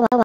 wow.